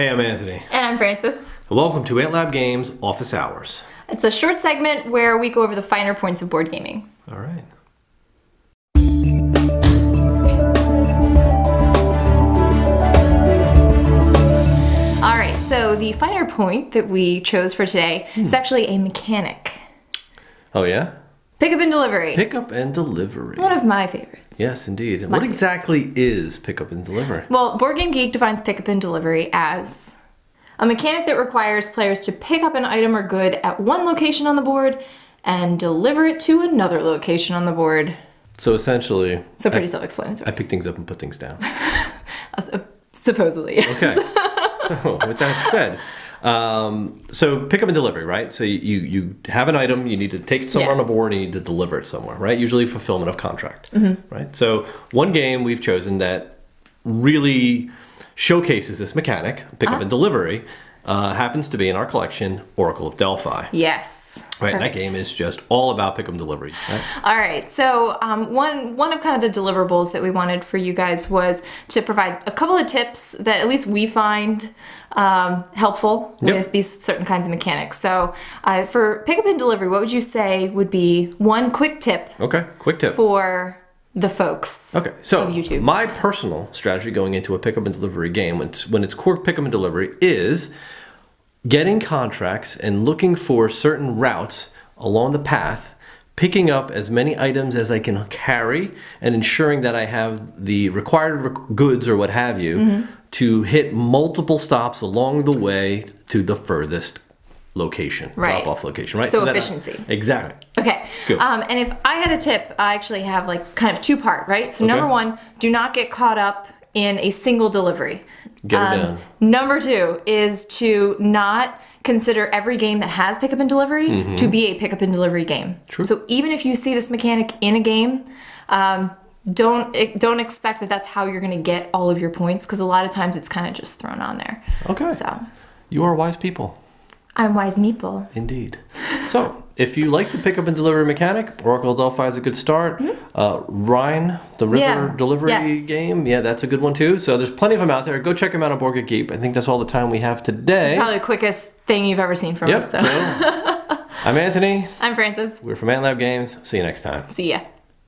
Hey, I'm Anthony. And I'm Frances. Welcome to AntLab Games Office Hours. It's a short segment where we go over the finer points of board gaming. All right. All right, so the finer point that we chose for today is hmm. actually a mechanic. Oh, yeah? Pickup and delivery. Pickup and delivery. One of my favorites. Yes, indeed. what exactly is pickup and delivery? Well, Board Game Geek defines pickup and delivery as a mechanic that requires players to pick up an item or good at one location on the board and deliver it to another location on the board. So essentially, So pretty self-explanatory. I pick things up and put things down. Uh, Supposedly. Okay. so with that said, um, so pick up and delivery, right? So you you have an item, you need to take it somewhere on a board, and you need to deliver it somewhere, right? Usually fulfillment of contract, right? So one game we've chosen that really showcases this mechanic, pick up and delivery, uh, happens to be in our collection, Oracle of Delphi. Yes. Right, that game is just all about pick up and delivery. Right? All right. So um, one one of kind of the deliverables that we wanted for you guys was to provide a couple of tips that at least we find um, helpful Yep. with these certain kinds of mechanics. So uh, for pickup and delivery, what would you say would be one quick tip Okay, quick tip. for the folks Okay, so of YouTube? my personal strategy going into a pickup and delivery game, when it's, when it's core pickup and delivery, is getting contracts and looking for certain routes along the path, picking up as many items as I can carry, and ensuring that I have the required goods or what have you Mm-hmm. to hit multiple stops along the way to the furthest location, Right. drop off location, right? So that I- efficiency. exactly. Okay. Um, and if I had a tip, I actually have like kind of two part, right? So number one, do not get caught up in a single delivery. Get Um, down. Number two is to not consider every game that has pickup and delivery to be a pickup and delivery game. Mm-hmm. True. So even if you see this mechanic in a game, um, don't don't expect that that's how you're going to get all of your points because a lot of times it's kind of just thrown on there. Okay. So You are wise people. I'm wise meeple. Indeed. So, if you like the pickup and delivery mechanic, Oracle Delphi is a good start. Uh, Rhine, the river Yeah. delivery Yes. game, yeah, that's a good one too. So, there's plenty of them out there. Go check them out on Board Game Geek. I think that's all the time we have today. It's probably the quickest thing you've ever seen from yep. us. So. So, I'm Anthony. I'm Frances. We're from AntLab Games. See you next time. See ya.